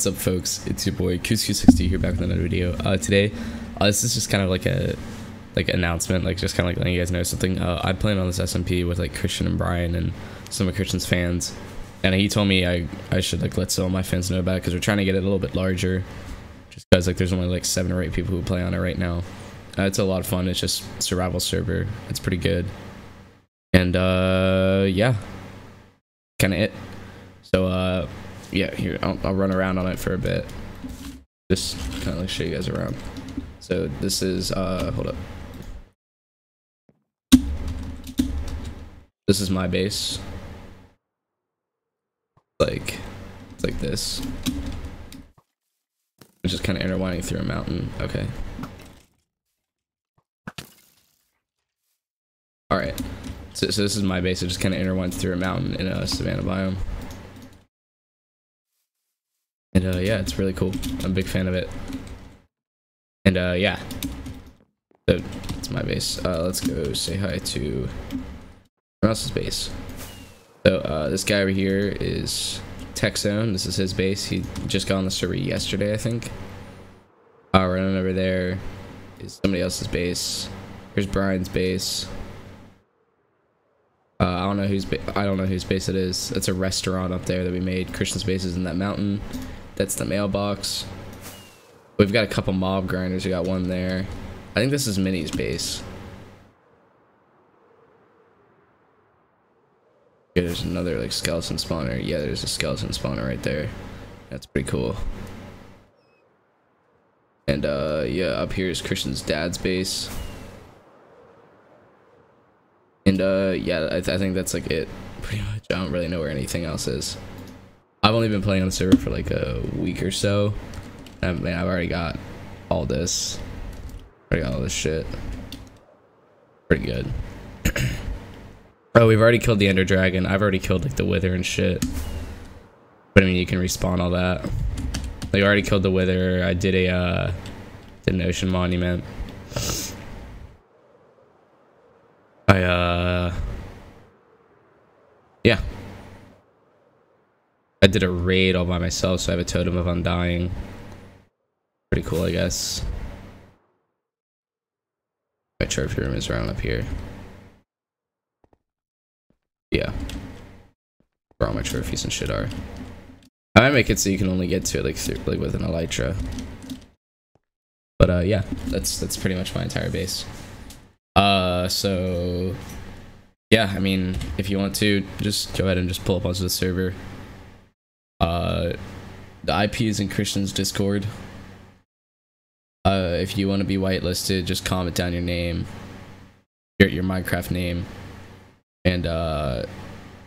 What's up, folks? It's your boy CousCousXD here back with another video. Uh, today, uh, this is just kind of like a like announcement, like just kind of like letting you guys know something. Uh, I plan on this SMP with like Christian and Bryan and some of Christian's fans, and he told me I I should like let some of my fans know about it because we're trying to get it a little bit larger. Just because like there's only like seven or eight people who play on it right now. Uh, it's a lot of fun. It's just survival server. It's pretty good, and uh, yeah, kind of it. So uh yeah, here I'll, I'll run around on it for a bit. Just kind of like show you guys around. So this is uh, hold up. This is my base. Like, it's like this. It's just kind of intertwining through a mountain. Okay. All right. So, so this is my base. It just kind of intertwines through a mountain in a savanna biome. And uh, yeah, it's really cool. I'm a big fan of it. And uh, yeah, so that's my base. Uh, let's go say hi to someone else's base. So uh, this guy over here is TechZone. This is his base. He just got on the server yesterday, I think. Uh, running over there is somebody else's base. Here's Bryan's base. Uh, I don't know whose I don't know whose base it is. It's a restaurant up there that we made. Christian's base is in that mountain. That's the mailbox. We've got a couple mob grinders. We got one there. I think this is Minnie's base. There's another like skeleton spawner. Yeah, there's a skeleton spawner right there. That's pretty cool. And uh yeah, up here is Christian's dad's base. And uh yeah, I, th I think that's like it. Pretty much. I don't really know where anything else is. I've only been playing on the server for like a week or so. I mean, I've already got all this. Already got all this shit. Pretty good. oh, we've already killed the Ender Dragon. I've already killed like the Wither and shit. But I mean, you can respawn all that. Like, I already killed the Wither. I did a, uh, did an Ocean Monument. I, uh, yeah. I did a raid all by myself, so I have a totem of undying. Pretty cool, I guess. My trophy room is around up here. Yeah. Where all my trophies and shit are. I might make it so you can only get to it like through like with an elytra. But uh yeah, that's that's pretty much my entire base. Uh so yeah, I mean if you want to just go ahead and just pull up onto the server. Uh, the IP is in Christian's Discord. Uh, if you want to be whitelisted, just comment down your name, your, your Minecraft name, and uh,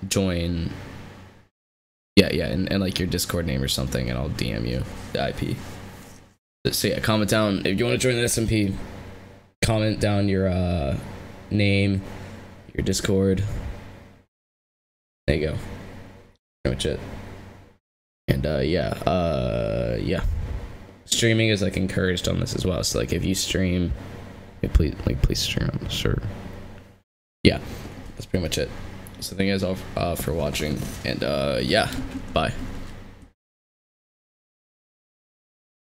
join. Yeah, yeah, and, and like your Discord name or something, and I'll DM you the IP. So yeah, comment down if you want to join the SMP. Comment down your uh, name, your Discord. There you go. Pretty much it and uh yeah uh yeah. Streaming is like encouraged on this as well. So like if you stream please like please stream sure yeah that's pretty much it. So thank you guys all uh, for watching. And uh yeah bye